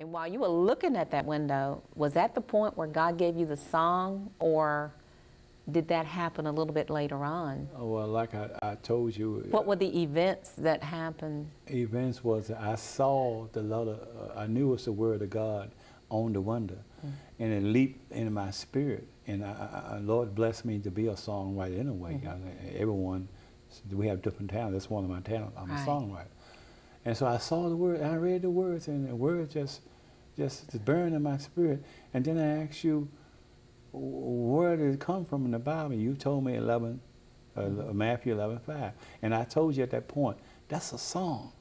And while you were looking at that window, was that the point where God gave you the song, or did that happen a little bit later on? Oh, well, like I, I told you, uh, What were the events that happened? events was I saw the letter, uh, I knew it was the word of God on the window, mm-hmm. and it leaped into my spirit. And I, I, Lord blessed me to be a songwriter anyway. Mm-hmm. I- everyone, we have different talents. That's one of my talents. I'm Right. a songwriter. And so I saw the word, I read the words, and the words just, just burned in my spirit. And then I asked you, where did it come from in the Bible? You told me 11, uh, Matthew 11, 5. And I told you at that point, that's a song.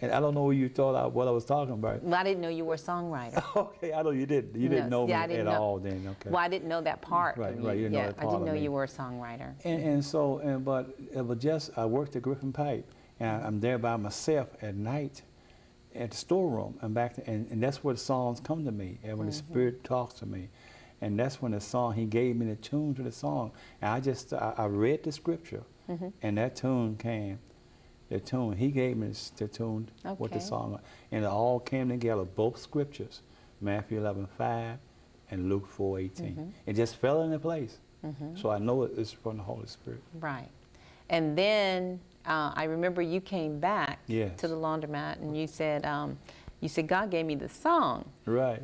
And I don't know what you thought I, what I was talking about. Well, I didn't know you were a songwriter. okay, I know you didn't. You didn't know see, me I didn't at know- all then. Okay. Well, I didn't know that part. Right, right, you didn't know yeah, that I didn't know you were a songwriter. And, and so, and but it was just I worked at Griffin Pipe, and I'm there by myself at night, at the storeroom. and back, to, and, and that's where the songs come to me, and when the mm-hmm. Spirit talks to me, and that's when the song He gave me the tune to the song, and I just I, I read the scripture, mm-hmm. and that tune came. The tune He gave me the tune with the song, and it all came together. Both scriptures, Matthew 11, 5 and Luke 4, 18. Mm-hmm. It just fell into place. So I know it's from the Holy Spirit. Right. And then uh, I remember you came back Yes. to the laundromat and you said, um, you said God gave me the song, Right.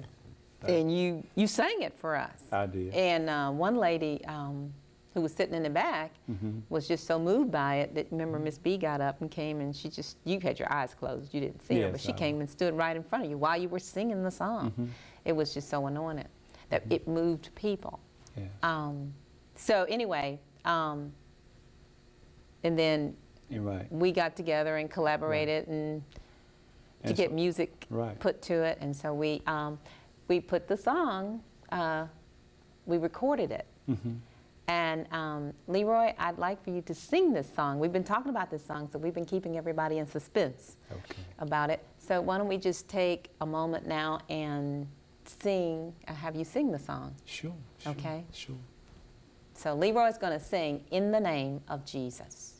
and you you sang it for us. I did. And uh, one lady um, who was sitting in the back Mm-hmm. was just so moved by it that remember Miss B got up and came and she just you had your eyes closed, you didn't see her, but she I- came and stood right in front of you while you were singing the song. Mm-hmm. It was just so anointed that it moved people. Yeah. Um, so anyway, um, and then You're right. we got together and collaborated and to And get so- music Right. put to it, and so we um, we put the song, uh, we recorded it. Mm-hmm. And um, Leroy, I'd like for you to sing this song. We've been talking about this song, so we've been keeping everybody in suspense Okay. about it. So why don't we just take a moment now and sing, uh, have you sing the song? Sure. sure Okay. Sure. So Leroy's going to sing In the Name of Jesus.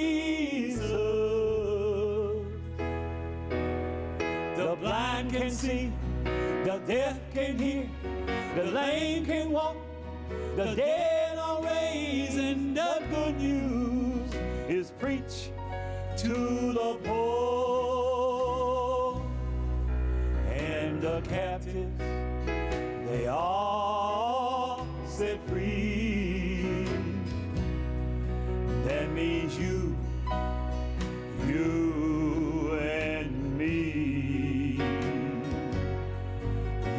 Lame can walk, the dead are raised, and the good news is preached to the poor and the captives. They are set free. That means you, you and me.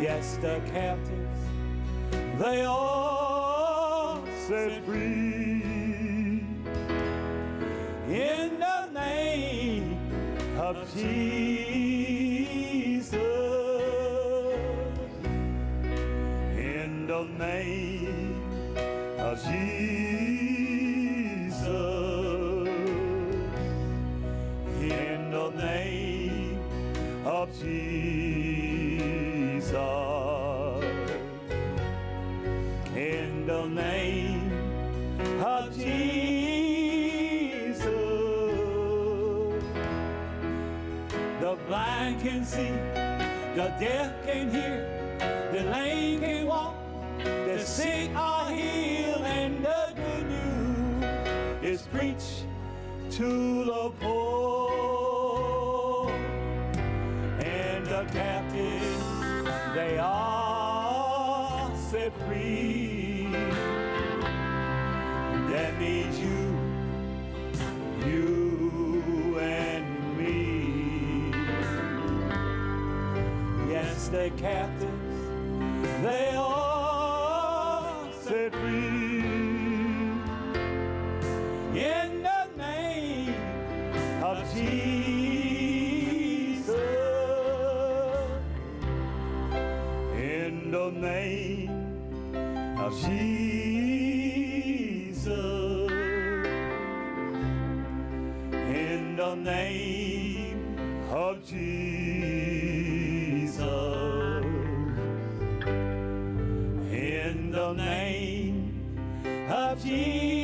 Yes, the captives, they are set free. In the name of Jesus. In the name of Jesus. In the name of Jesus. Blind can see, the deaf can hear, the lame can walk, the sick are healed, and the good news is preached to the poor and the captives. They are set free. That means you, you The captives, they are set free. In the name of Jesus. In the name of Jesus. In the name the name of Jesus.